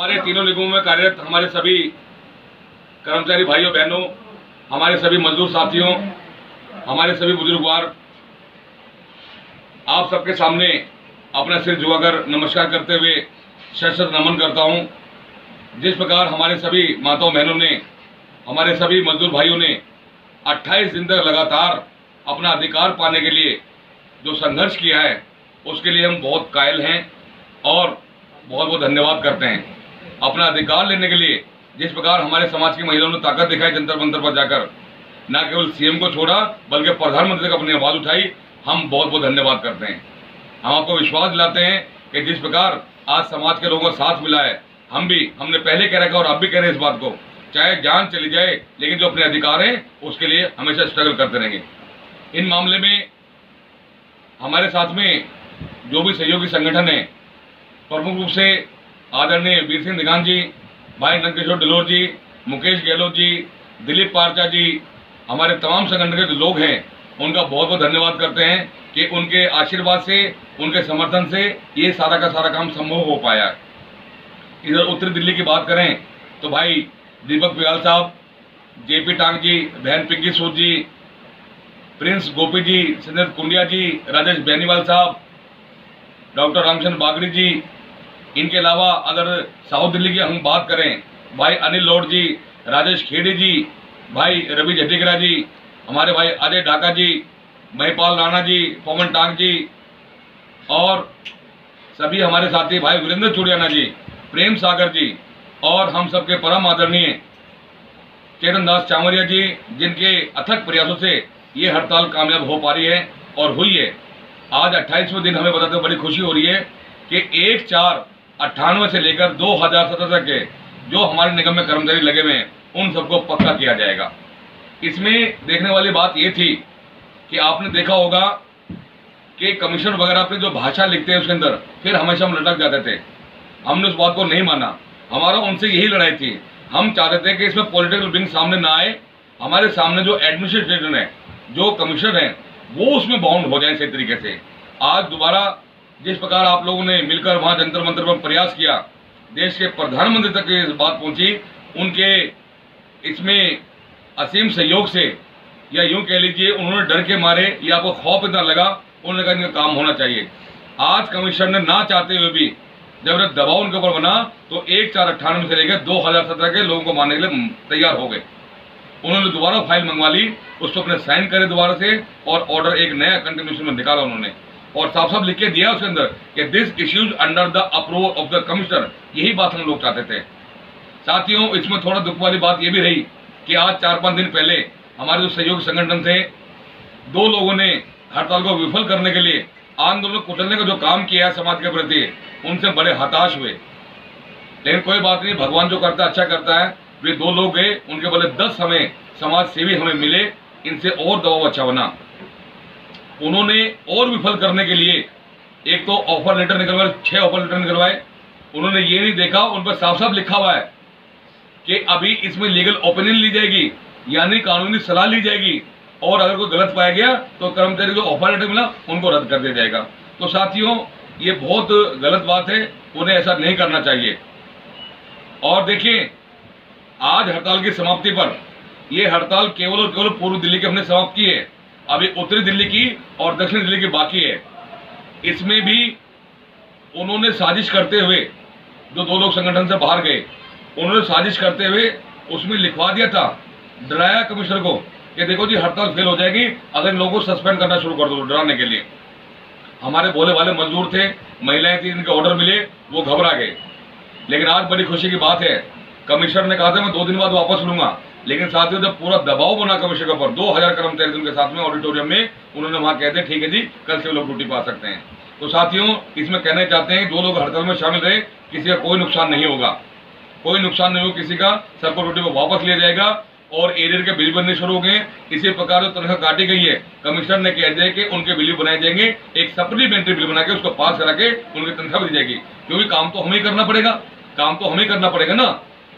हमारे तीनों निगमों में कार्यरत हमारे सभी कर्मचारी भाइयों, बहनों, हमारे सभी मजदूर साथियों, हमारे सभी बुजुर्गवार, आप सबके सामने अपना सिर झुकाकर नमस्कार करते हुए शत नमन करता हूँ। जिस प्रकार हमारे सभी माताओं, बहनों ने, हमारे सभी मजदूर भाइयों ने 28 दिन तक लगातार अपना अधिकार पाने के लिए जो संघर्ष किया है, उसके लिए हम बहुत कायल हैं और बहुत बहुत धन्यवाद करते हैं। अपना अधिकार लेने के लिए जिस प्रकार हमारे समाज की महिलाओं ने ताकत दिखाई जंतर मंतर पर जाकर, न केवल सीएम को छोड़ा, बल्कि प्रधानमंत्री तक अपनी आवाज़ उठाई, हम बहुत बहुत धन्यवाद करते हैं। हम आपको विश्वास दिलाते हैं कि जिस प्रकार आज समाज के लोगों का साथ मिला है, हम भी, हमने पहले कह रखा और अब भी कह रहे हैं इस बात को, चाहे जान चली जाए, लेकिन जो अपने अधिकार हैं, उसके लिए हमेशा स्ट्रगल करते रहेंगे। इन मामले में हमारे साथ में जो भी सहयोगी संगठन है, प्रमुख रूप से आदरणीय वीर सिंह निगान जी, भाई नंदकिशोर डिलोर जी, मुकेश गहलोत जी, दिलीप पारचा जी, हमारे तमाम संगठन लोग हैं, उनका बहुत बहुत धन्यवाद करते हैं कि उनके आशीर्वाद से, उनके समर्थन से ये सारा का सारा काम संभव हो पाया इधर उत्तरी दिल्ली की बात करें तो भाई दीपक पियाल साहब, जेपी टांग जी, बहन पिंकी सूद जी, प्रिंस गोपी जी संजय कुंडिया जी, राजेश बेनीवाल साहब, डॉक्टर रामचंद्र बागड़ी जी इनके अलावा अगर साउथ दिल्ली की हम बात करें, भाई अनिल लोड जी, राजेश खेड़ी जी, भाई रवि झटिकरा जी, हमारे भाई अजय ढाका जी, महिपाल राणा जी, पवन टांग जी, और सभी हमारे साथी भाई वीरेंद्र चुड़ियाना जी, प्रेम सागर जी, और हम सबके परम आदरणीय चेतन दास चामरिया जी, जिनके अथक प्रयासों से ये हड़ताल कामयाब हो पा रही है और हुई है। आज अट्ठाईसवें दिन हमें बताते हुए बड़ी खुशी हो रही है कि एक चार अट्ठानवे से लेकर दो हज़ार सत्रह तक के जो हमारे निगम में कर्मचारी लगे हुए हैं, उन सबको पक्का किया जाएगा। इसमें देखने वाली बात ये थी कि आपने देखा होगा कि कमिश्नर वगैरह अपनी जो भाषा लिखते हैं उसके अंदर, फिर हमेशा हम लटक जाते थे। हमने उस बात को नहीं माना। हमारा उनसे यही लड़ाई थी। हम चाहते थे कि इसमें पॉलिटिकल विंग सामने ना आए। हमारे सामने जो एडमिनिस्ट्रेटर है, जो कमिश्नर है, वो उसमें बाउंड हो जाए सही तरीके से। आज दोबारा जिस प्रकार आप लोगों ने मिलकर वहाँ जंतर मंत्र पर प्रयास किया, देश के प्रधानमंत्री तक ये बात पहुँची, उनके इसमें असीम सहयोग से, या यूँ कह लीजिए, उन्होंने डर के मारे, या आपको खौफ इतना लगा उन्होंने कहा इनका काम होना चाहिए। आज कमिश्नर ने ना चाहते हुए भी जब दबाव उनके ऊपर बना तो एक चार अट्ठानवे से लेकर दो हज़ार सत्रह के लोगों को मारने के लिए तैयार हो गए। उन्होंने दोबारा फ़ाइल मंगवा ली, उसको अपने साइन करे दोबारा से, और ऑर्डर एक नया कंटिन्यूशन में निकाला उन्होंने। और साफ़ साफ़ लिख के दिया उसके अंदर कि this issues under the approval of the commissioner यही बात हम लोग चाहते थे। साथियों, इसमें थोड़ा दुख वाली बात यह भी रही कि आज चार पाँच दिन पहले हमारे जो सहयोगी संगठन थे, दो लोगों ने हड़ताल को विफल करने के लिए आंदोलन कुचलने का जो काम किया है समाज के प्रति, उनसे बड़े हताश हुए। लेकिन कोई बात नहीं, भगवान जो करता अच्छा करता है। वे दो लोग गए, उनके बदले दस हमें समाज सेवी हमें मिले, इनसे और दबाव अच्छा बना उन्होंने और विफल करने के लिए, एक तो ऑफ़र लेटर निकलवाए, छह ऑफ़र लेटर निकलवाए। उन्होंने ये नहीं देखा, उन पर साफ़ साफ़ लिखा हुआ है कि अभी इसमें लीगल ओपिनियन ली जाएगी, यानी कानूनी सलाह ली जाएगी, और अगर कोई गलत पाया गया तो कर्मचारी को ऑफ़र लेटर मिला, उनको रद्द कर दिया जाएगा। तो साथियों, ये बहुत गलत बात है, उन्हें ऐसा नहीं करना चाहिए। और देखिए, आज हड़ताल की समाप्ति पर यह हड़ताल केवल और केवल पूर्व दिल्ली की हमने समाप्त की है। अभी उत्तरी दिल्ली की और दक्षिण दिल्ली की बाकी है। इसमें भी उन्होंने साजिश करते हुए, जो दो लोग संगठन से बाहर गए, उन्होंने साजिश करते हुए उसमें लिखवा दिया था डराया कमिश्नर को कि देखो जी, हड़ताल फेल हो जाएगी, अगर लोगों को सस्पेंड करना शुरू कर दो डराने के लिए। हमारे बोले वाले मजदूर थे, महिलाएँ थी, इनके ऑर्डर मिले, वो घबरा गए। लेकिन आज बड़ी खुशी की बात है, कमिश्नर ने कहा था, मैं दो दिन बाद वापस लूँगा। लेकिन साथियों, जब पूरा दबाव बना कमिश्नर पर दो हज़ार कर्मचारी उनके साथ में ऑडिटोरियम में, उन्होंने वहाँ कहते हैं ठीक है जी, कल से लोग ड्यूटी पा सकते हैं। तो साथियों, इसमें कहना चाहते हैं जो लोग हड़ताल में शामिल रहे, किसी का कोई नुकसान नहीं होगा। कोई नुकसान नहीं हो किसी का सबको ड्यूटी पर वापस लिया जाएगा और एरियर के बिल बनने शुरू हो गए। इसी प्रकार जो तनख्वाह काटी गई है, कमिश्नर ने कह दिया कि उनके बिल बनाए जाएँगे, एक सप्लीमेंट्री बिल बना के उसको पास करा के उनकी तनख्वाह दी जाएगी। क्योंकि काम तो हमें करना पड़ेगा। काम तो हमें करना पड़ेगा ना।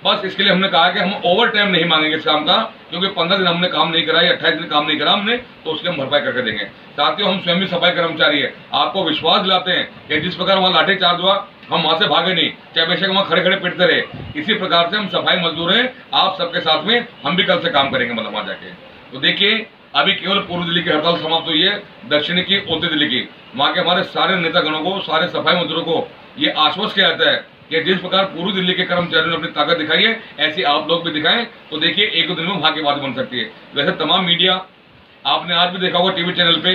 बस इसके लिए हमने कहा कि हम ओवर टाइम नहीं मांगेंगे इस काम का, क्योंकि पंद्रह दिन हमने काम नहीं कराया, अट्ठाईस दिन काम नहीं करा हमने तो उसके हम भरपाई करके देंगे। साथियों, हम स्वयं भी सफ़ाई कर्मचारी है। आपको विश्वास दिलाते हैं कि जिस प्रकार वहाँ लाठी चार्ज हुआ, हम वहाँ से भागे नहीं। चाहे बेशक वहाँ खड़े खड़े पिटते रहे। इसी प्रकार से हम सफ़ाई मजदूर हैं। आप सबके साथ में हम भी कल से काम करेंगे मतलब वहाँ जाके। तो देखिए, अभी केवल पूर्व दिल्ली की हड़ताल समाप्त हुई है, दक्षिण की, उत्तर दिल्ली की। वहाँ के हमारे सारे नेतागणों को, सारे सफ़ाई मजदूरों को ये आश्वस्त किया जाता है कि जिस प्रकार पूर्व दिल्ली के कर्मचारियों ने अपनी ताकत दिखाई है, ऐसी आप लोग भी दिखाएँ तो देखिए एक दिन में बात बन सकती है। वैसे तमाम मीडिया, आपने आज भी देखा होगा टीवी चैनल पे,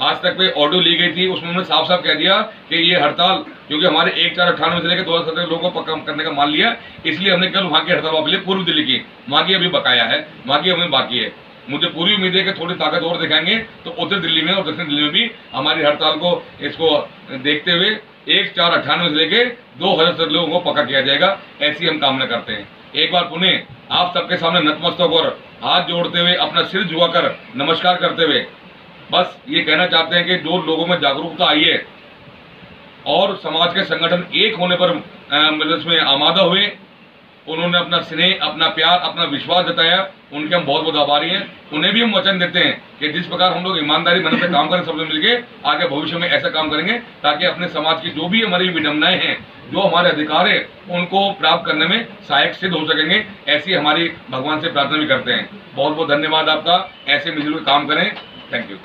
आज तक पे ऑडियो ली गई थी, उसमें उन्होंने साफ़ साफ़ कह दिया कि ये हड़ताल, क्योंकि हमारे एक चार अट्ठानवे से लेकर दो हज़ार सत्रह लोगों को करने का मान लिया, इसलिए हमने कल वहाँ की हड़ताल वापस ली, पूर्व दिल्ली की। वहाँ की अभी बकाया है वहाँ की हमें बाकी है। मुझे पूरी उम्मीद है कि थोड़ी ताकत और दिखाएँगे तो उत्तर दिल्ली में और दक्षिण दिल्ली में भी हमारी हड़ताल को, इसको देखते हुए एक चार अट्ठानवे से लेके दो हज़ार लोगों को पक्का किया जाएगा, ऐसी हम कामना करते हैं। एक बार पुनः आप सबके सामने नतमस्तक और हाथ जोड़ते हुए अपना सिर झुकाकर नमस्कार करते हुए, बस ये कहना चाहते हैं कि जो लोगों में जागरूकता आई है और समाज के संगठन एक होने पर मतलब में आमादा हुए, उन्होंने अपना स्नेह, अपना प्यार, अपना विश्वास जताया। उनके हम बहुत बहुत आभारी हैं। उन्हें भी हम वचन देते हैं कि जिस प्रकार हम लोग ईमानदारी मन से काम करें सब लोग मिलकर आगे भविष्य में ऐसा काम करेंगे ताकि अपने समाज की जो भी हमारी विडम्बनाएँ हैं, जो हमारे अधिकार है, उनको प्राप्त करने में सहायक सिद्ध हो सकेंगे। ऐसी हमारी भगवान से प्रार्थना भी करते हैं। बहुत बहुत धन्यवाद आपका। ऐसे मिलजुल काम करें। Thank you